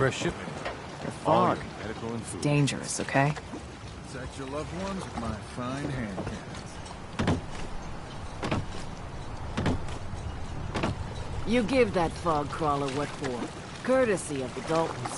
Fresh shipment. The fog. medical and food. Dangerous, okay? Protect your loved ones with my fine hand cannons. You give that fog crawler what for. Courtesy of the Daltons.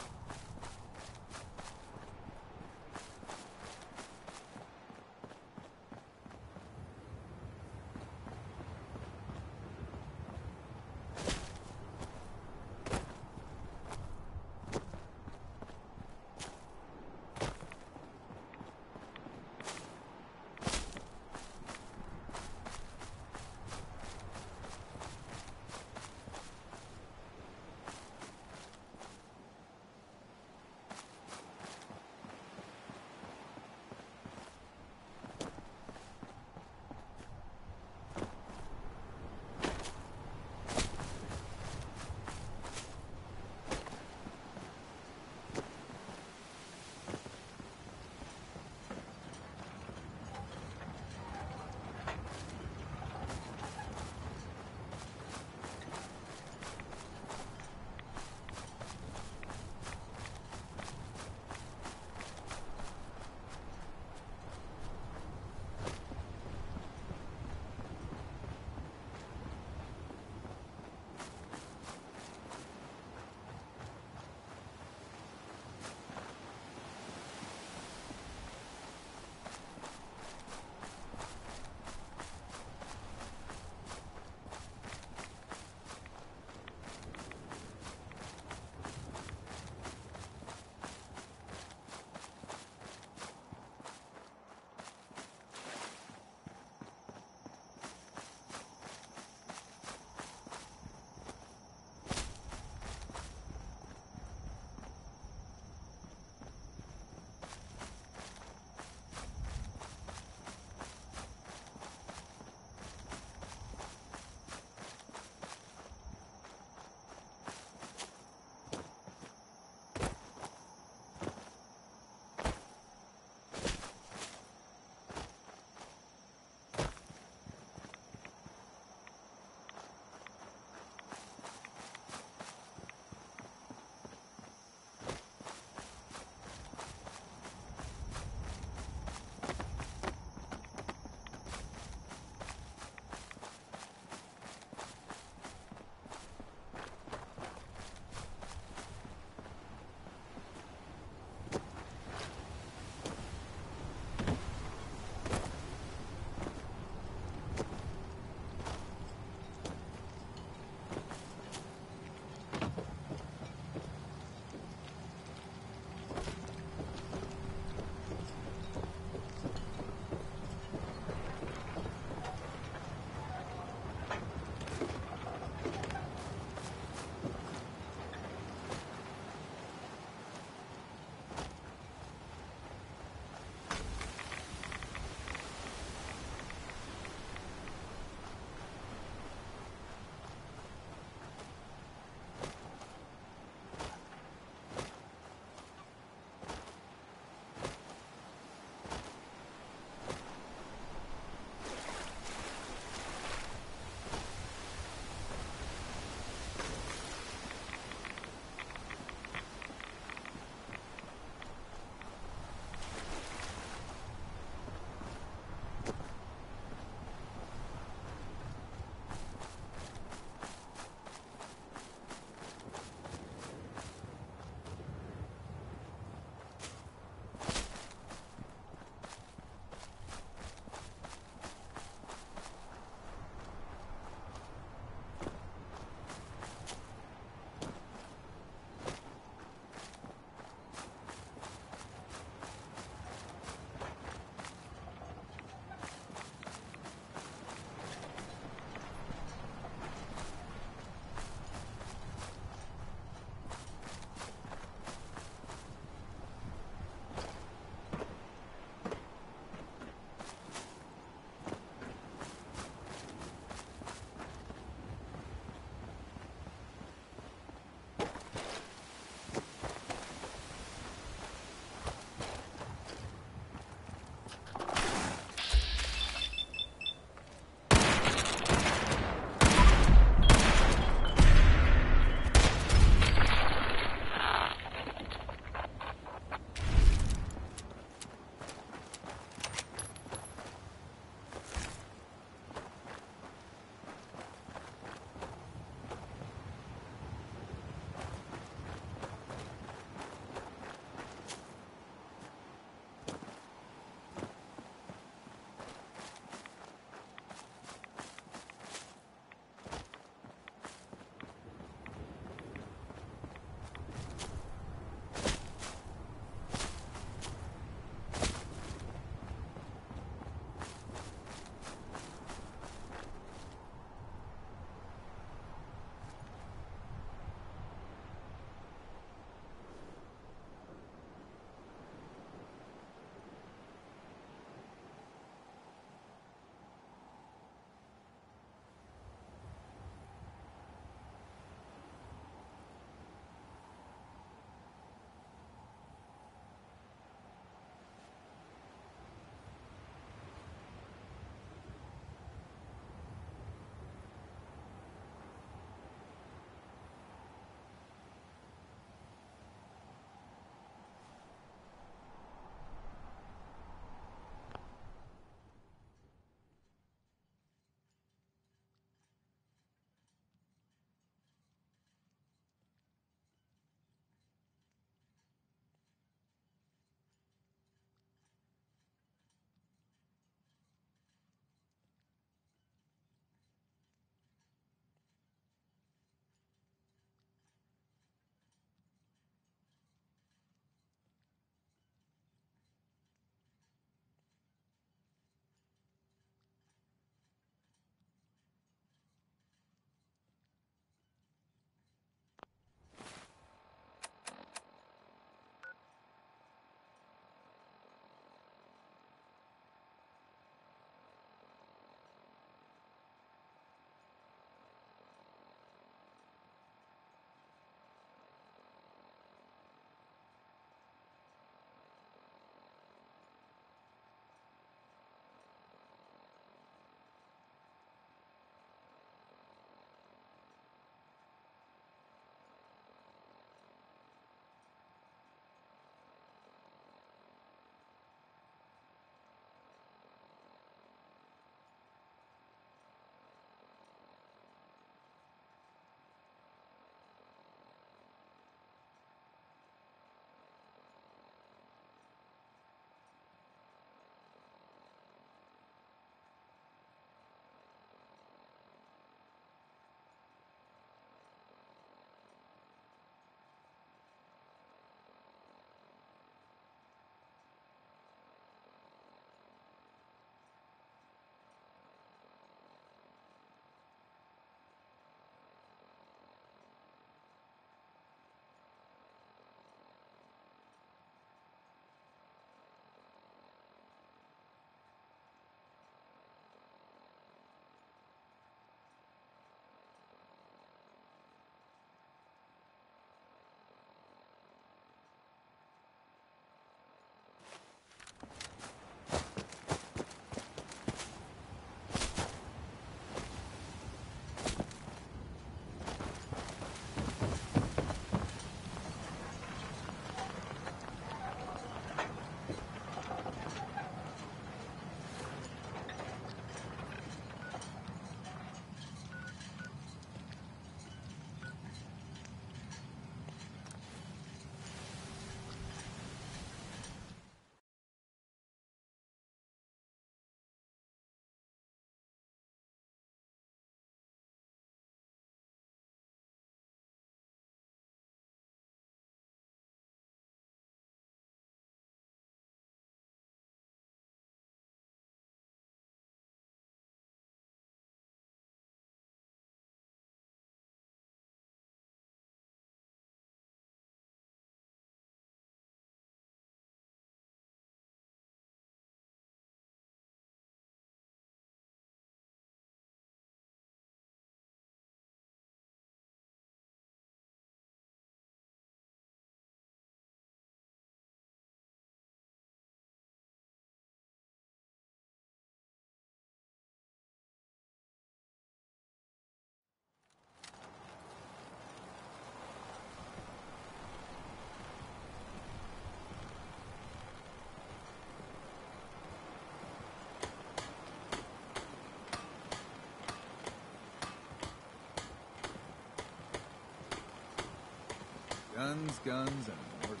Guns, guns, and more guns.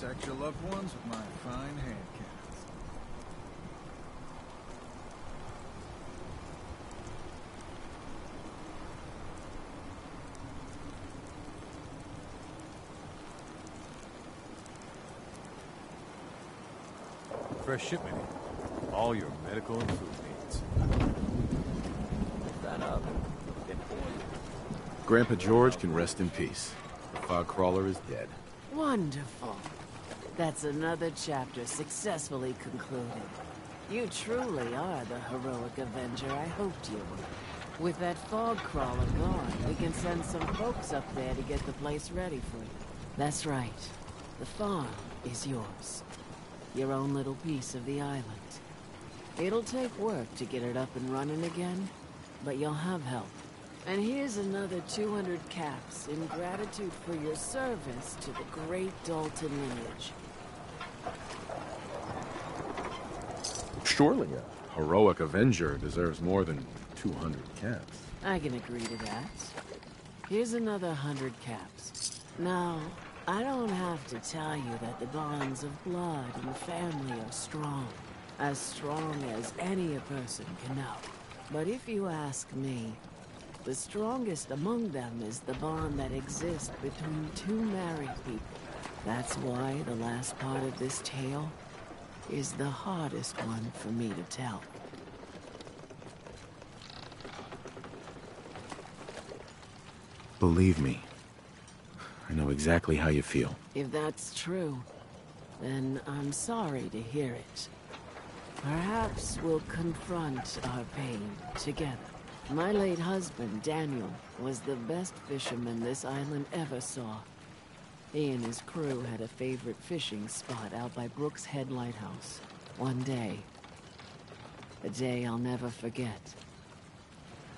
Protect your loved ones with my fine hand cannons. Fresh shipment. All your medical and food needs. That up. Grandpa George can rest in peace. The fog crawler is dead. Wonderful. That's another chapter successfully concluded. You truly are the heroic Avenger I hoped you were. With that fog crawler gone, we can send some folks up there to get the place ready for you. That's right. The farm is yours. Your own little piece of the island. It'll take work to get it up and running again, but you'll have help. And here's another 200 caps in gratitude for your service to the great Dalton lineage. Surely a heroic Avenger deserves more than 200 caps. I can agree to that. Here's another hundred caps. Now, I don't have to tell you that the bonds of blood and family are strong. As strong as any a person can know. But if you ask me, the strongest among them is the bond that exists between two married people. That's why the last part of this tale is the hardest one for me to tell. Believe me, I know exactly how you feel. If that's true, then I'm sorry to hear it. Perhaps we'll confront our pain together. My late husband, Daniel, was the best fisherman this island ever saw. He and his crew had a favorite fishing spot out by Brooke's Head Lighthouse. One day, a day I'll never forget.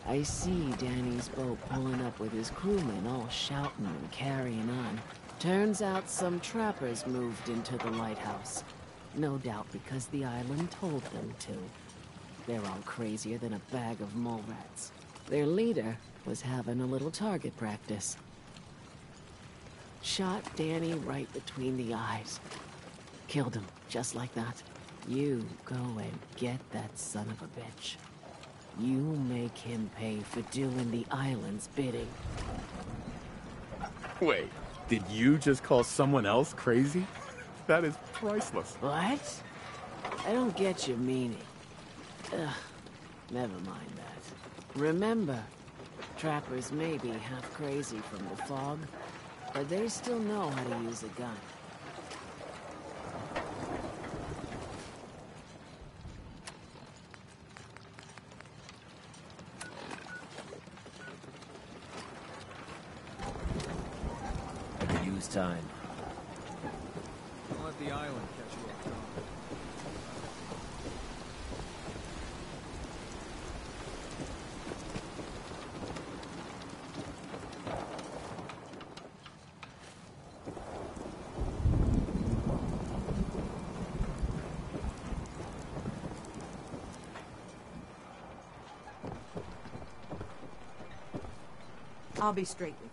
I see Danny's boat pulling up with his crewmen all shouting and carrying on. Turns out some trappers moved into the lighthouse. No doubt because the island told them to. They're all crazier than a bag of mole rats. Their leader was having a little target practice. Shot Danny right between the eyes. Killed him, just like that. You go and get that son of a bitch. You make him pay for doing the island's bidding. Wait, did you just call someone else crazy? That is priceless. What? I don't get your meaning. Ugh, never mind that. Remember, trappers may be half crazy from the fog, but they still know how to use a gun. I could use time. Don't let the island catch you off guard. I'll be straight with